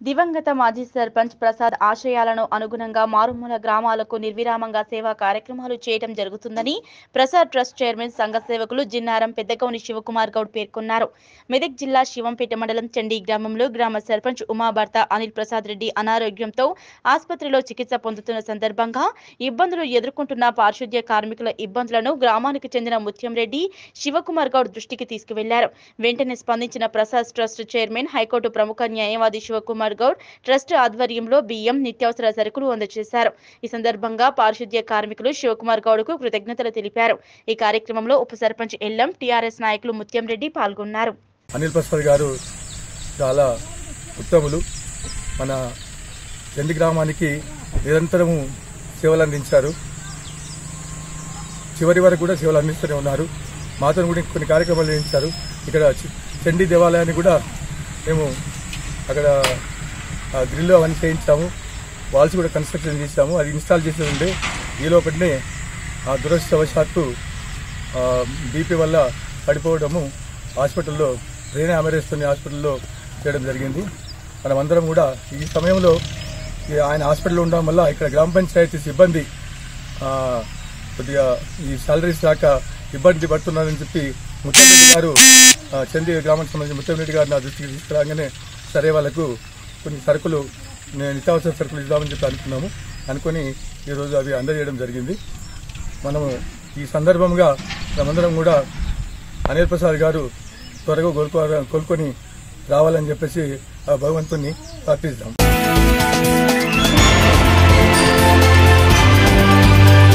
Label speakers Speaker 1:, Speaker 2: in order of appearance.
Speaker 1: దివంగత మాజీ సర్పంచ్ ప్రసాద్ ఆశయాలను అనుగుణంగా మారుమూల గ్రామాలకు నిర్విరామంగా సేవా కార్యక్రమాలు చేయడం జరుగుతుందని ప్రసాద్ ట్రస్ట్ చైర్మన్ సంఘ సేవకులు జిన్నారం పెద్దగౌని శివకుమార్ గౌడ్ పేర్కొన్నారు. మెదక్ జిల్లా శివంపేట మండలం చండీ గ్రామంలో గ్రామ సర్పంచ్ ఉమా భర్త అనిల్ ప్రసాద్ రెడ్డి అనారోగ్యంతో ఆసుపత్రిలో చికిత్స పొందుతున్న సందర్భంగా ఇబ్బందులు ఎదుర్కొంటున్న పారిశుద్ధ్య కార్మికుల ఇబ్బందులను గ్రామానికి చెందిన ముత్యం రెడ్డి శివకుమార్ గౌడ్ దృష్టికి తీసుకువెళ్ళారు. వెంటనే స్పందించిన ప్రసాద్ ట్రస్ట్ చైర్మన్ హైకోర్టు ప్రముఖ న్యాయవాది శివకుమార్ గౌడ్ ట్రస్ట్ ఆధ్వర్యంలో బియ్యం నిత్యావసర సరుకులు అందజేశారు. ఈ సందర్భంగా పారిశుద్ధ్య కార్మికులు శివకుమార్ గౌడ్కు కృతజ్ఞతలు తెలిపారు. ఈ కార్యక్రమంలో ఉప సర్పంచ్ ఎల్లం టీఆర్ఎస్ నాయకులు ముత్యం రెడ్డి పాల్గొన్నారు.
Speaker 2: అనిల్ ప్రసాద్ గారు చాలా ఉత్తములు. మన చండి గ్రామానికి నిరంతరము సేవలు అందించారు చివరి వరకు కూడా సేవలు అందిస్తూనే ఉన్నారు. మాతో కూడా కొన్ని కార్యక్రమాలు నిర్వహించారు. ఇక్కడ చండీ దేవాలయాన్ని కూడా మేము అక్కడ గ్రిల్ అవన్నీ చేయించాము. వాల్స్ కూడా కన్స్ట్రక్షన్ చేసాము అది ఇన్స్టాల్ చేసి ఉండే. ఈలోపటినే ఆ దురదృష్టవశాత్తు బీపీ వల్ల పడిపోవడము హాస్పిటల్లో రేణే అమరేస్తుని హాస్పిటల్లో చేయడం జరిగింది. మనమందరం కూడా ఈ సమయంలో ఆయన హాస్పిటల్లో ఉండడం వల్ల ఇక్కడ గ్రామ పంచాయతీ సిబ్బంది కొద్దిగా ఈ సాలరీస్ రాక ఇబ్బంది పడుతున్నారని చెప్పి ముత్తంరెడ్డి గారు చంద్రీ గ్రామానికి సంబంధించిన ముత్తంరెడ్డి గారు నా దృష్టికి తీసుకురాగానే సరే వాళ్ళకు కొన్ని సరుకులు నేను నిత్యావసర సరుకులు ఇద్దామని చెప్పి అనుకున్నాము. అనుకొని ఈరోజు అవి అందజేయడం జరిగింది. మనము ఈ సందర్భంగా మనమందరం కూడా అనిల్ ప్రసాద్ గారు త్వరగా కోలుకో కోలుకొని రావాలని చెప్పేసి ఆ భగవంతుని ప్రార్థిస్తాం